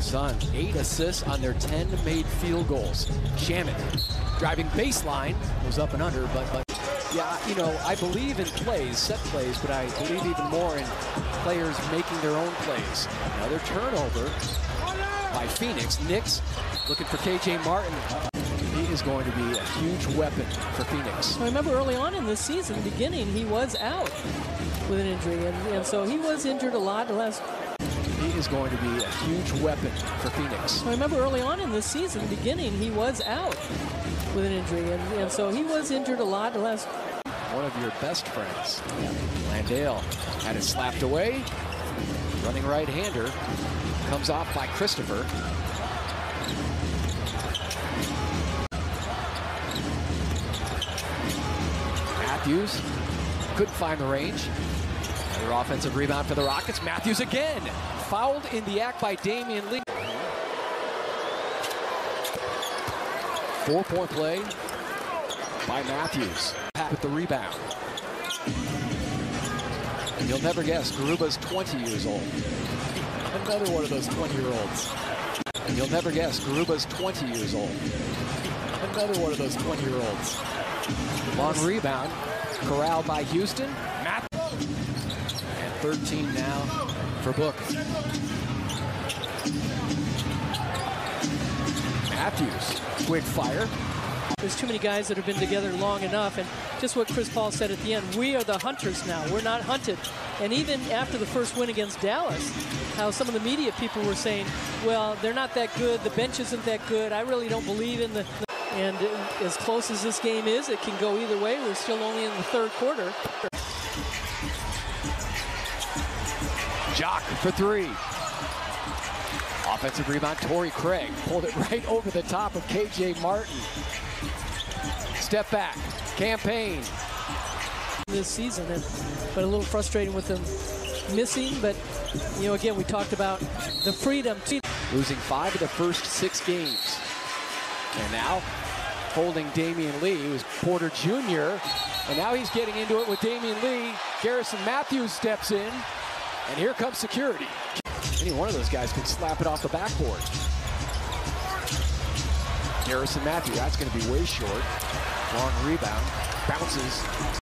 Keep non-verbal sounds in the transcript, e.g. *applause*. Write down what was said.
Sun, eight assists on their 10 made field goals. Shamet driving baseline was up and under, but, but yeah, you know, I believe in plays, set plays, but I believe even more in players making their own plays. Another turnover by Phoenix. Nix looking for KJ Martin. He is going to be a huge weapon for Phoenix. I remember early on in this season, beginning, he was out with an injury, and, and so he was injured a lot the last is going to be a huge weapon for Phoenix. I remember early on in this season, beginning, he was out with an injury, and, and so he was injured a lot the last. One of your best friends, Landale, had it slapped away. Running right-hander comes off by Christopher. Mathews couldn't find the range. Another offensive rebound for the Rockets. Mathews again. Fouled in the act by Damian Lee. Four-point play by Mathews. Pat With the rebound. And you'll never guess, Garuba's 20 years old. Another one of those 20-year-olds. And you'll never guess, Garuba's 20 years old. Another one of those 20-year-olds. Long rebound, corralled by Houston. Matt. And 13 now for Book. Mathews, quick fire. There's too many guys that have been together long enough, and just what Chris Paul said at the end, we are the hunters now. We're not hunted. And even after the first win against Dallas, how some of the media people were saying, well, they're not that good, the bench isn't that good, I really don't believe in the... And as close as this game is, it can go either way. We're still only in the third quarter. Jock for three. Offensive rebound, Torrey Craig pulled it *laughs* right over the top of KJ Martin. Step back, Cam Payne. This season, and, but a little frustrating with them missing. But you know, again, we talked about the freedom. To Losing five of the first six games. And now holding Damian Lee, who's Porter Jr. And now he's getting into it with Damian Lee. Garrison Mathews steps in, and here comes security. Any one of those guys can slap it off the backboard. Garrison Matthew, that's going to be way short. Long rebound, bounces